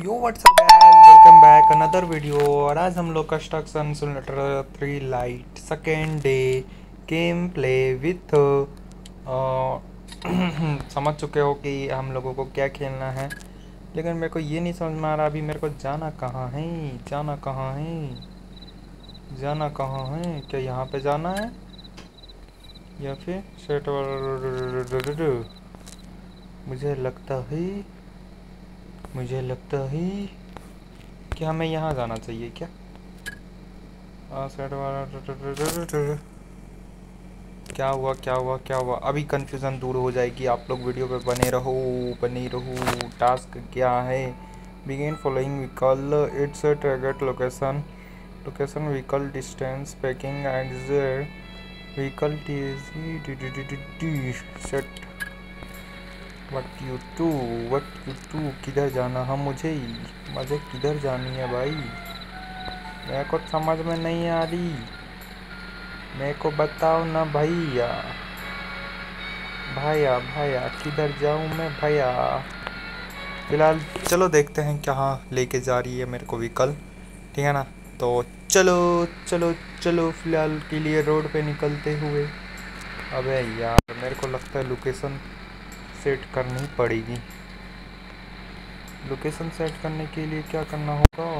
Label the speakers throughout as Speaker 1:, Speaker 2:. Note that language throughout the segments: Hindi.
Speaker 1: Yo whatsapp guys welcome back another video और आज हम लोग construction simulator three light second day game play with समझ चुके हो कि हम लोगों को क्या खेलना है। लेकिन मेरे को ये नहीं समझ में आ रहा अभी मेरे को जाना कहाँ है? जाना कहाँ है? जाना कहाँ है? क्या यहाँ पे जाना है? या फिर सेट मुझे लगता है मुझे लगता है कि हमें यहाँ जाना चाहिए क्या क्या हुआ क्या हुआ क्या हुआ अभी कंफ्यूजन दूर हो जाएगी आप लोग वीडियो पे बने रहो बने रहो टास्क क्या है begin following vehicle it's target location location vehicle distance packing and vehicle T set what you to what you to किधर जाना? हम मुझे ही। मुझे किधर जानी है भाई? मेरे को समझ में नहीं आ रही। मेरे को बताओ ना भैया। भैया भैया, किधर जाऊँ मैं भैया? फ़िलहाल चलो देखते हैं कहाँ लेके जा रही है मेरे को व्हीकल। ठीक है ना? तो चलो चलो चलो फ़िलहाल के लिए रोड पे निकलते हुए। अबे यार, मेरे को लगता है लोकेशन सेट करनी पड़ेगी। लोकेशन सेट करने के लिए क्या करना होगा?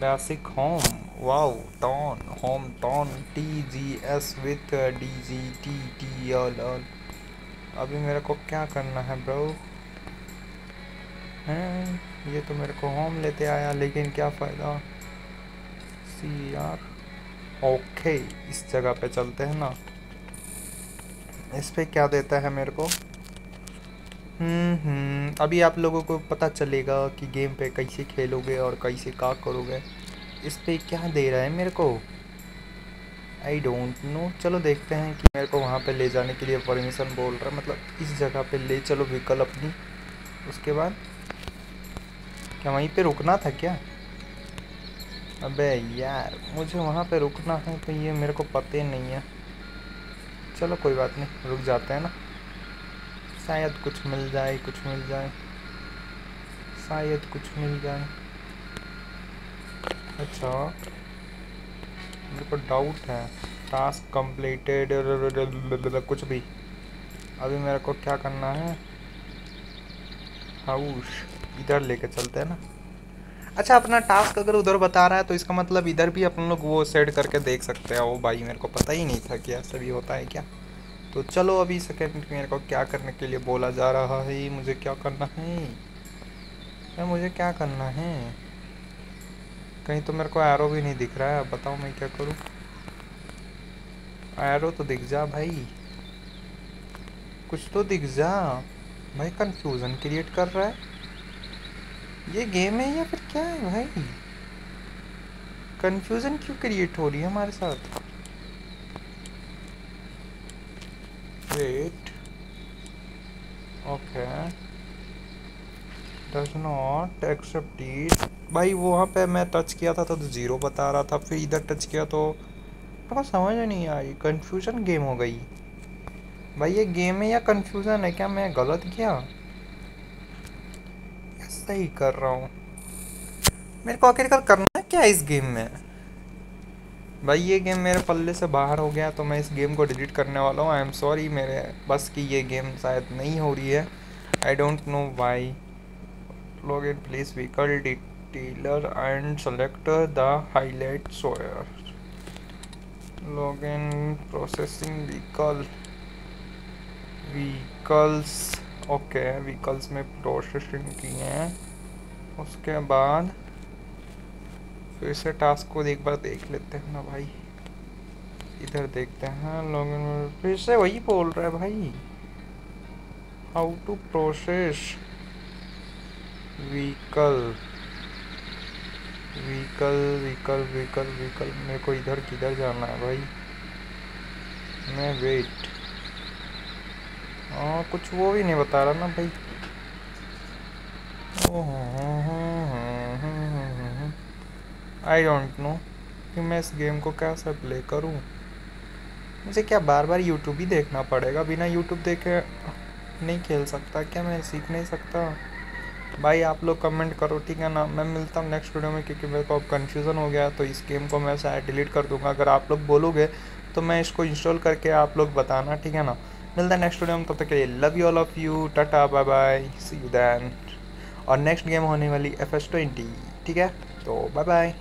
Speaker 1: Basic home wow town home town T G S with D G T T all all अभी मेरे को क्या करना है ब्रो हैं? ये तो मेरे को होम लेते आया, लेकिन क्या फ़ायदा? सी आर ओके इस जगह पे चलते हैं ना। इस पे क्या देता है मेरे को? अभी आप लोगों को पता चलेगा कि गेम पे कैसे खेलोगे और कैसे का करोगे। इस पर क्या दे रहा है मेरे को? आई डोंट नो चलो देखते हैं कि मेरे को वहाँ पे ले जाने के लिए परमिशन बोल रहा है। मतलब इस जगह पे ले चलो व्हीकल अपनी। उसके बाद? क्या वहीं पे रुकना था क्या? अबे यार, मुझे वहाँ पे रुकना है तो ये मेरे को पता ही नहीं है। चलो कोई बात नहीं, रुक जाते हैं ना। शायद कुछ मिल जाए, कुछ मिल जाए। शायद कुछ मिल जाए। अच्छा। मेरे को डाउट है। टास्क कंप्लीटेड कुछ भी। अभी मेरे को क्या करना है? हाउस इधर लेके चलते हैं ना। अच्छा अपना टास्क अगर उधर बता रहा है तो इसका मतलब इधर भी अपन लोग वो सेट करके देख सकते हैं। ओ भाई, मेरे को पता ही नहीं था कि ऐसा भी होता है क्या। तो चलो अभी सेकेंड मेरे को क्या करने के लिए बोला जा रहा है? मुझे क्या करना है? या मुझे क्या करना है? कहीं तो मेरे को एरो भी नहीं दिख रहा है। बताओ मैं क्या करूँ? एरो तो दिख जा भाई। कुछ तो दिख जा। भाई कंफ्यूजन क्रिएट कर रहा है। ये गेम है या फिर क्या है भाई? कंफ्यूजन क्यों क्रिएट हो रही है हमारे साथ? Wait okay. Does not accept it भाई वहाँ पे मैं टच किया था तो ज़ीरो बता रहा था, फिर इधर टच किया तो मेरे समझ नहीं आई। कंफ्यूजन गेम हो गई। भाई, ये गेम है या कंफ्यूजन है? क्या मैं गलत किया? सही कर रहा हूँ? मेरे को आखिरकार करना क्या इस गेम में? भाई, ये गेम मेरे पल्ले से बाहर हो गया तो मैं इस गेम को डिलीट करने वाला हूँ। आई एम सॉरी मेरे बस की ये गेम शायद नहीं हो रही है। I don't know why log in please vehicle detailer and select the highlight सोयर log in processing vehicle vehicles okay vehicles में प्रोसेसिंग की हैं। उसके बाद फिर से टास्क को एक बार देख लेते हैं ना भाई। इधर देखते हैं लॉगिन फिर से वही बोल रहा है भाई। How to process vehicle vehicle vehicle vehicle vehicle मेरे को इधर किधर जाना है भाई? मैं वेट हाँ कुछ वो भी नहीं बता रहा ना भाई। आई डोंट नो कि मैं इस गेम को कैसे प्ले करूँ। मुझे क्या बार बार यूट्यूब ही देखना पड़ेगा? बिना यूट्यूब देखे नहीं खेल सकता। क्या मैं सीख नहीं सकता? भाई, आप लोग कमेंट करो, ठीक है ना? मैं मिलता हूँ नेक्स्ट वीडियो में क्योंकि मेरे को अब कन्फ्यूज़न हो गया तो इस गेम को मैं शायद डिलीट कर दूँगा। अगर आप लोग बोलोगे तो मैं इसको इंस्टॉल करके आप लोग बताना, ठीक है ना? मिलता है नेक्स्ट वीडियो में, तब तक के love you all of you tata bye bye see you then और नेक्स्ट गेम होने वाली एफ़ एस ट्वेंटी ठीक है? तो बाय बाय